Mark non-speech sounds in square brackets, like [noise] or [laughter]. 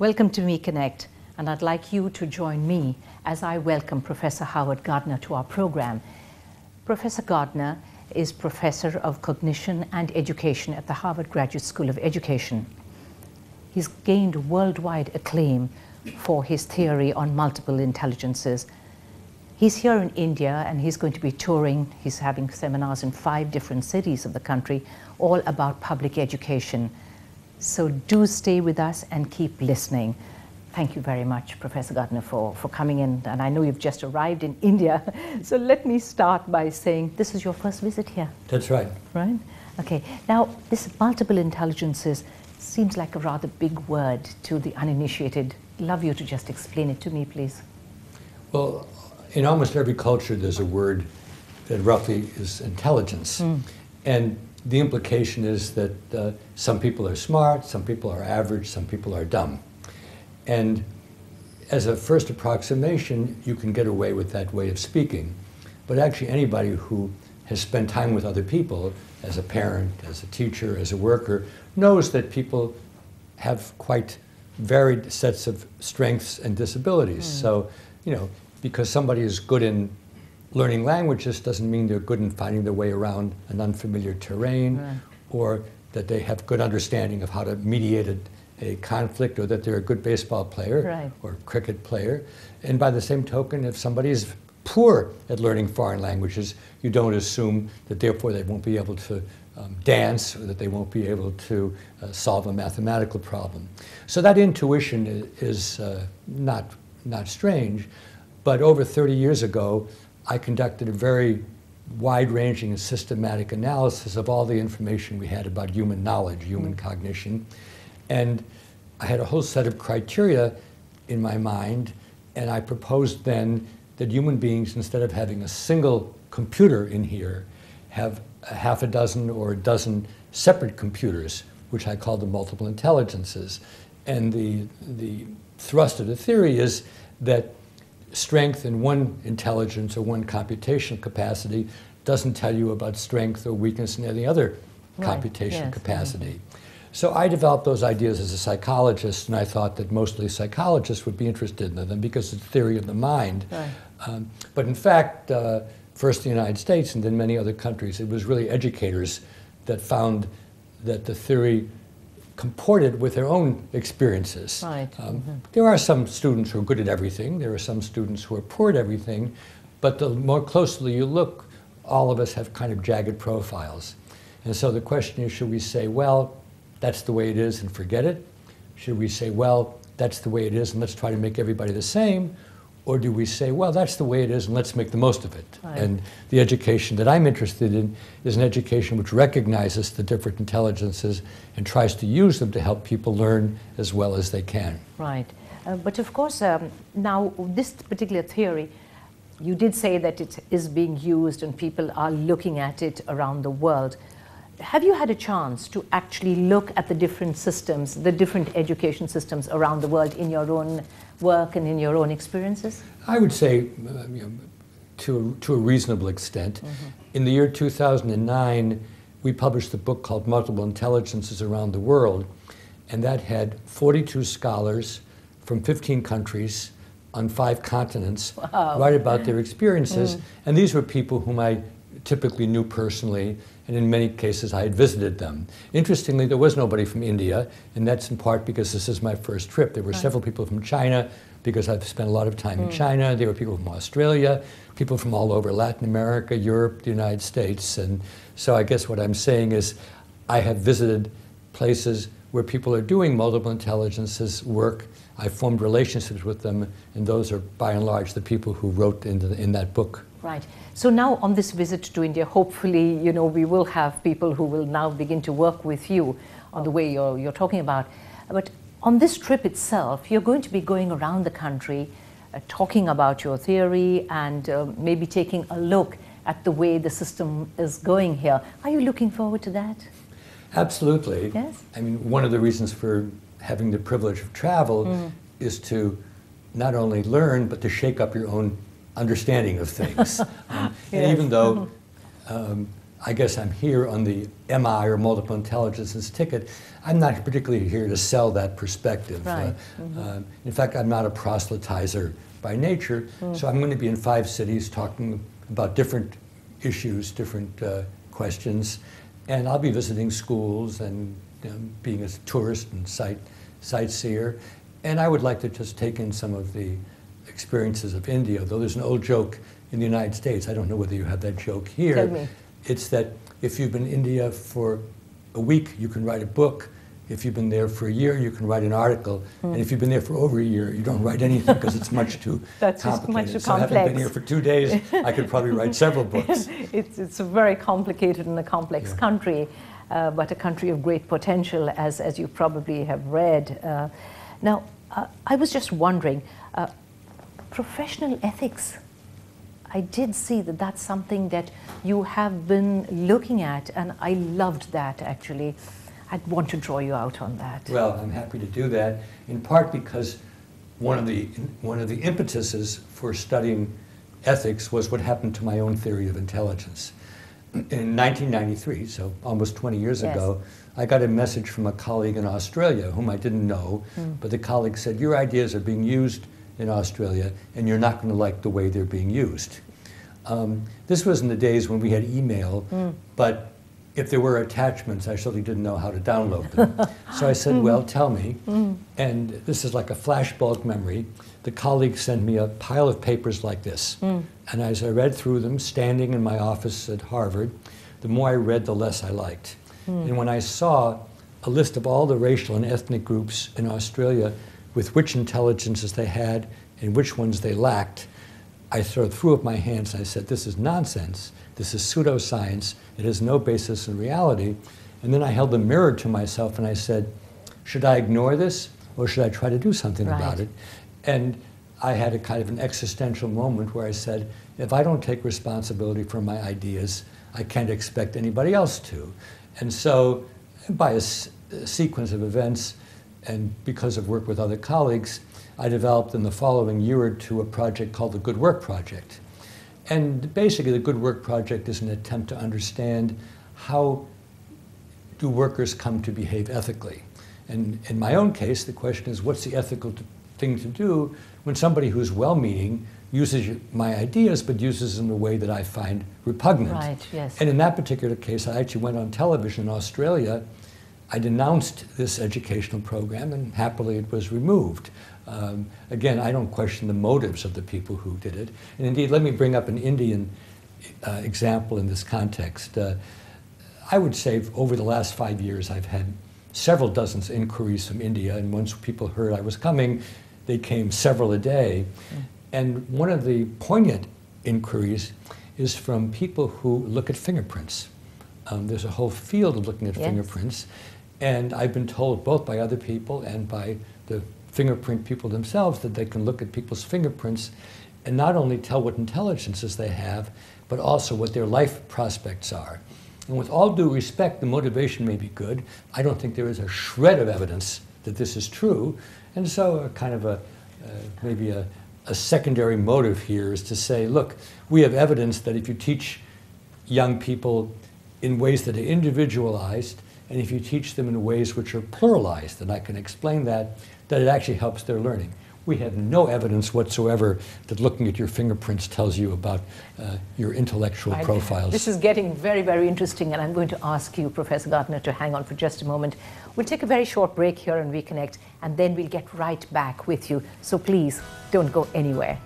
Welcome to We Connect, and I'd like you to join me as I welcome Professor Howard Gardner to our program. Professor Gardner is Professor of Cognition and Education at the Harvard Graduate School of Education. He's gained worldwide acclaim for his theory on multiple intelligences. He's here in India and he's going to be touring. He's having seminars in five different cities of the country, all about public education. So do stay with us and keep listening. Thank you very much, Professor Gardner, for, for coming in. And I know you've just arrived in [laughs] India. So let me start by saying this is your first visit here. That's right. Right? Okay. Now, this multiple intelligences seems like a rather big word to the uninitiated. Love you to just explain it to me, please. Well, in almost every culture, there's a word that roughly is intelligence. Mm. And the implication is that uh, some people are smart, some people are average, some people are dumb. And as a first approximation, you can get away with that way of speaking. But actually, anybody who has spent time with other people, as a parent, as a teacher, as a worker, knows that people have quite varied sets of strengths and disabilities. Mm. So, you know, because somebody is good in learning languages doesn't mean they're good in finding their way around an unfamiliar terrain right. or that they have good understanding of how to mediate a, a conflict or that they're a good baseball player right. or cricket player. And by the same token, if somebody is poor at learning foreign languages, you don't assume that therefore they won't be able to um, dance or that they won't be able to uh, solve a mathematical problem. So that intuition is, is uh, not, not strange. But over 30 years ago, I conducted a very wide-ranging and systematic analysis of all the information we had about human knowledge, human mm. cognition. And I had a whole set of criteria in my mind, and I proposed then that human beings, instead of having a single computer in here, have a half a dozen or a dozen separate computers, which I call the multiple intelligences. And the, the thrust of the theory is that strength in one intelligence or one computational capacity doesn't tell you about strength or weakness in any other right. computational yes. capacity. Mm-hmm. So I developed those ideas as a psychologist, and I thought that mostly psychologists would be interested in them because it's theory of the mind. Right. Um, but in fact, uh, first in the United States and then many other countries, it was really educators that found that the theory comported with their own experiences. Right. Um, mm-hmm. There are some students who are good at everything. There are some students who are poor at everything. But the more closely you look, all of us have kind of jagged profiles. And so the question is, should we say, well, that's the way it is and forget it? Should we say, well, that's the way it is and let's try to make everybody the same? Or do we say, well, that's the way it is and let's make the most of it? Right. And the education that I'm interested in is an education which recognizes the different intelligences and tries to use them to help people learn as well as they can. Right. Uh, but of course, um, now this particular theory, you did say that it is being used and people are looking at it around the world. Have you had a chance to actually look at the different systems, the different education systems around the world in your own work and in your own experiences? I would say, uh, you know, to, to a reasonable extent. Mm-hmm. In the year 2009, we published a book called Multiple Intelligences Around the World, and that had 42 scholars from 15 countries on five continents wow. write about their experiences. Mm. And these were people whom I typically knew personally, and in many cases I had visited them. Interestingly, there was nobody from India, and that's in part because this is my first trip. There were right. several people from China, because I've spent a lot of time mm. in China. There were people from Australia, people from all over Latin America, Europe, the United States. And so I guess what I'm saying is I have visited places where people are doing multiple intelligences work. I formed relationships with them, and those are by and large the people who wrote in, the, in that book. Right. So now on this visit to India, hopefully, you know, we will have people who will now begin to work with you on the way you're, you're talking about. But on this trip itself, you're going to be going around the country uh, talking about your theory and uh, maybe taking a look at the way the system is going here. Are you looking forward to that? Absolutely. Yes. I mean, one of the reasons for having the privilege of travel mm. is to not only learn, but to shake up your own understanding of things. [laughs] um, yes. And even though um, I guess I'm here on the MI or multiple intelligences ticket. I'm not particularly here to sell that perspective. Right. Uh, Mm-hmm. uh, in fact, I'm not a proselytizer by nature, Mm. so I'm going to be in five cities talking about different issues, different uh, questions, and I'll be visiting schools and being a tourist and sight sightseer. And I would like to just take in some of the experiences of India, though there's an old joke in the United States. I don't know whether you have that joke here. It's that if you've been in India for a week, you can write a book. If you've been there for a year, you can write an article. And if you've been there for over a year, you don't write anything because it's much too [laughs] That's complicated. much too so having been here for two days, I could probably write several [laughs] books. it's, it's a very complicated and a complex Yeah. country, uh, but a country of great potential, as, as you probably have read. Uh, now, uh, I was just wondering uh, professional ethics. I did see that that's something that you have been looking at, and I loved that actually. I'd want to draw you out on that. Well, I'm happy to do that, in part because one of the, one of the impetuses for studying ethics was what happened to my own theory of intelligence. In 1993, so almost 20 years Yes. ago, I got a message from a colleague in Australia whom I didn't know, hmm. but the colleague said, Your ideas are being used in Australia, and you're not going to like the way they're being used. Um, this was in the days when we had email, mm. but if there were attachments, I certainly didn't know how to download them. [laughs] so I said, mm. Well, tell me. Mm. And this is like a flashbulb memory. The colleague sent me a pile of papers like this. And as I read through them, standing in my office at Harvard, the more I read, the less I liked. And when I saw a list of all the racial and ethnic groups in Australia with which intelligences they had and which ones they lacked, I sort of threw up my hands and I said, This is nonsense. This is pseudoscience. It has no basis in reality. And then I held the mirror to myself and I said, Should I ignore this or should I try to do something about it? And I had a kind of an existential moment where I said, If I don't take responsibility for my ideas, I can't expect anybody else to. And so, by a, s- a sequence of events, and because of work with other colleagues, I developed in the following year or two a project called the Good Work Project. And basically, the Good Work Project is an attempt to understand how do workers come to behave ethically. And in my own case, the question is what's the ethical thing to do when somebody who's well meaning uses my ideas but uses them in a way that I find repugnant? Right, yes. And in that particular case, I actually went on television in Australia. I denounced this educational program, and happily it was removed. Um, again, I don't question the motives of the people who did it. And indeed, let me bring up an Indian uh, example in this context. Uh, I would say over the last five years, I've had several dozens inquiries from India, and once people heard I was coming, they came several a day. And one of the poignant inquiries is from people who look at fingerprints. Um, there's a whole field of looking at Yes. fingerprints, and I've been told both by other people and by the fingerprint people themselves that they can look at people's fingerprints and not only tell what intelligences they have, but also what their life prospects are. And with all due respect, the motivation may be good. I don't think there is a shred of evidence that this is true. And so, a kind of a uh, maybe a, a secondary motive here is to say, look, we have evidence that if you teach young people in ways that are individualized, and if you teach them in ways which are pluralized, and I can explain that, that it actually helps their learning. We have no evidence whatsoever that looking at your fingerprints tells you about uh, your intellectual Right. profiles. This is getting very, very interesting, and I'm going to ask you, Professor Gardner, to hang on for just a moment. We'll take a very short break here and reconnect, and then we'll get right back with you. So please don't go anywhere.